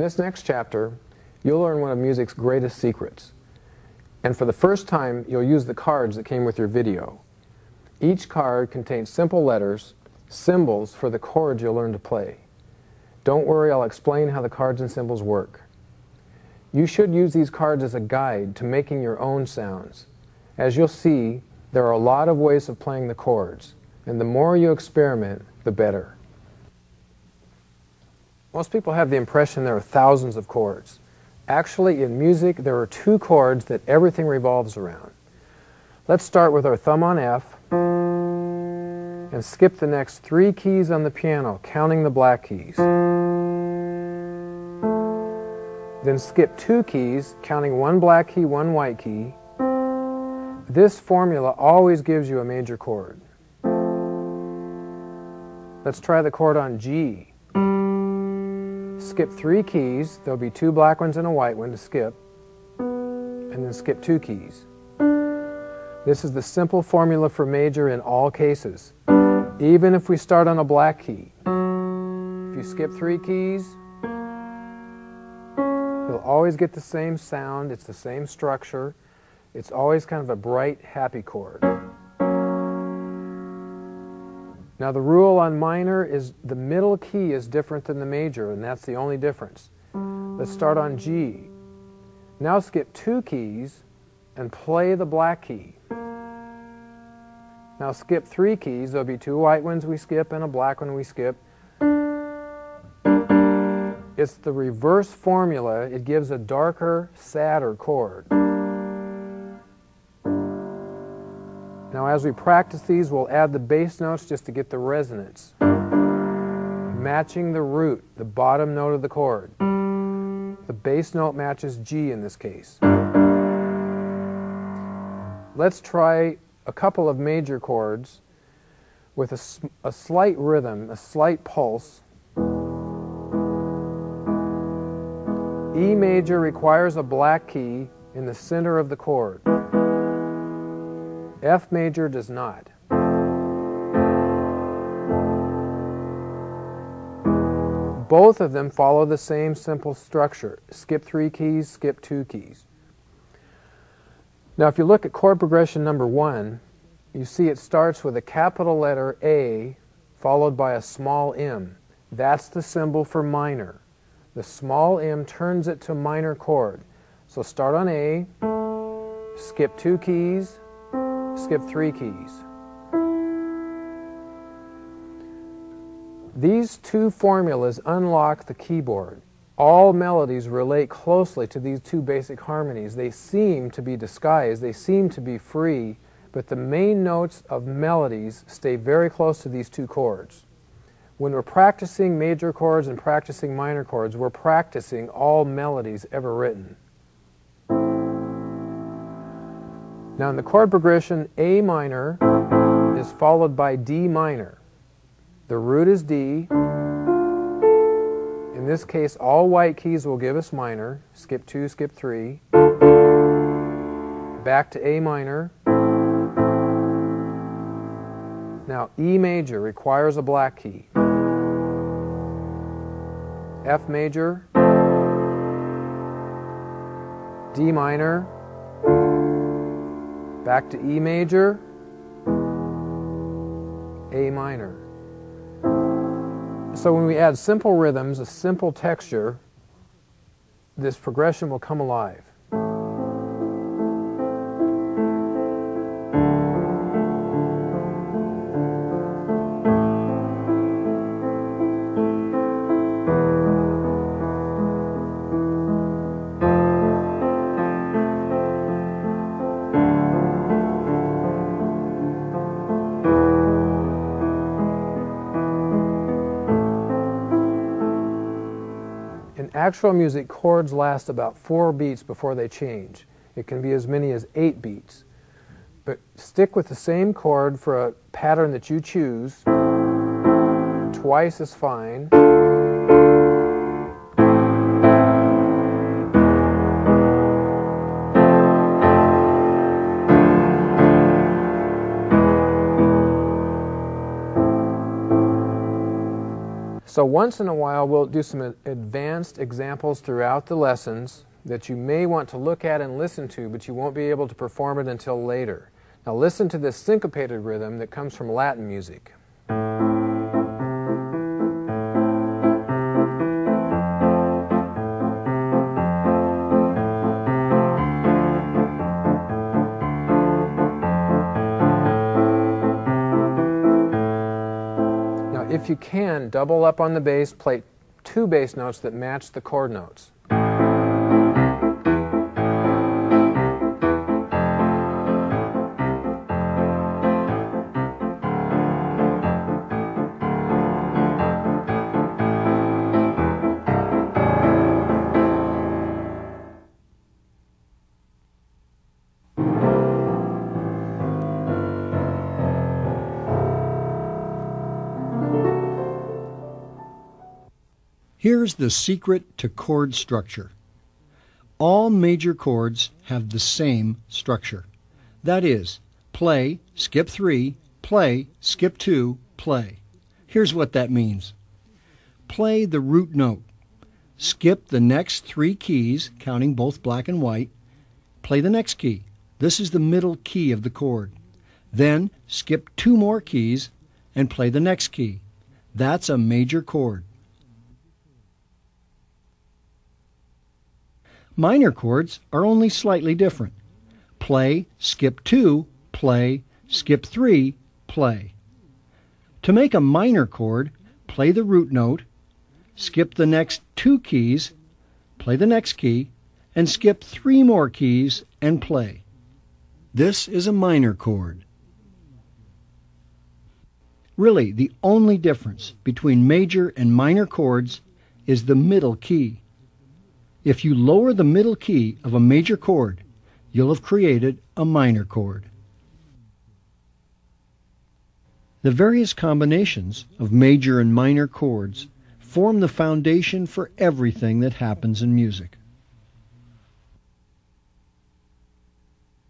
In this next chapter, you'll learn one of music's greatest secrets. And for the first time, you'll use the cards that came with your video. Each card contains simple letters, symbols for the chords you'll learn to play. Don't worry, I'll explain how the cards and symbols work. You should use these cards as a guide to making your own sounds. As you'll see, there are a lot of ways of playing the chords, and the more you experiment, the better. Most people have the impression there are thousands of chords. Actually, in music, there are two chords that everything revolves around. Let's start with our thumb on F and skip the next three keys on the piano, counting the black keys. Then skip two keys, counting one black key, one white key. This formula always gives you a major chord. Let's try the chord on G. Skip three keys, there'll be two black ones and a white one to skip, and then skip two keys. This is the simple formula for major in all cases, even if we start on a black key. If you skip three keys, you'll always get the same sound, it's the same structure, it's always kind of a bright, happy chord. Now the rule on minor is the middle key is different than the major, and that's the only difference. Let's start on G. Now skip two keys and play the black key. Now skip three keys. There'll be two white ones we skip and a black one we skip. It's the reverse formula. It gives a darker, sadder chord. As we practice these, we'll add the bass notes just to get the resonance. Matching the root, the bottom note of the chord. The bass note matches G in this case. Let's try a couple of major chords with a, a slight rhythm, a slight pulse. E major requires a black key in the center of the chord. F major does not. Both of them follow the same simple structure. Skip three keys, skip two keys. Now if you look at chord progression number one, you see it starts with a capital letter A followed by a small m. That's the symbol for minor. The small m turns it to minor chord. So start on A, skip two keys, skip three keys. These two formulas unlock the keyboard. All melodies relate closely to these two basic harmonies. They seem to be disguised, they seem to be free, but the main notes of melodies stay very close to these two chords. When we're practicing major chords and practicing minor chords, we're practicing all melodies ever written. Now in the chord progression, A minor is followed by D minor. The root is D. In this case, all white keys will give us minor. Skip two, skip three. Back to A minor. Now E major requires a black key. F major. D minor Back to E major, A minor. So when we add simple rhythms, a simple texture, this progression will come alive. Actual music, chords last about four beats before they change. It can be as many as eight beats. But stick with the same chord for a pattern that you choose. Twice is fine. So once in a while we'll do some advanced examples throughout the lessons that you may want to look at and listen to, but you won't be able to perform it until later. Now listen to this syncopated rhythm that comes from Latin music. You can, double up on the bass, play two bass notes that match the chord notes. Here's the secret to chord structure. All major chords have the same structure. That is, play, skip 3, play, skip 2, play. Here's what that means. Play the root note. Skip the next three keys, counting both black and white. Play the next key. This is the middle key of the chord. Then skip two more keys and play the next key. That's a major chord. Minor chords are only slightly different. Play, skip 2, play, skip 3, play. To make a minor chord, play the root note, skip the next two keys, play the next key, and skip three more keys and play. This is a minor chord. Really, the only difference between major and minor chords is the middle key. If you lower the middle key of a major chord, you'll have created a minor chord. The various combinations of major and minor chords form the foundation for everything that happens in music.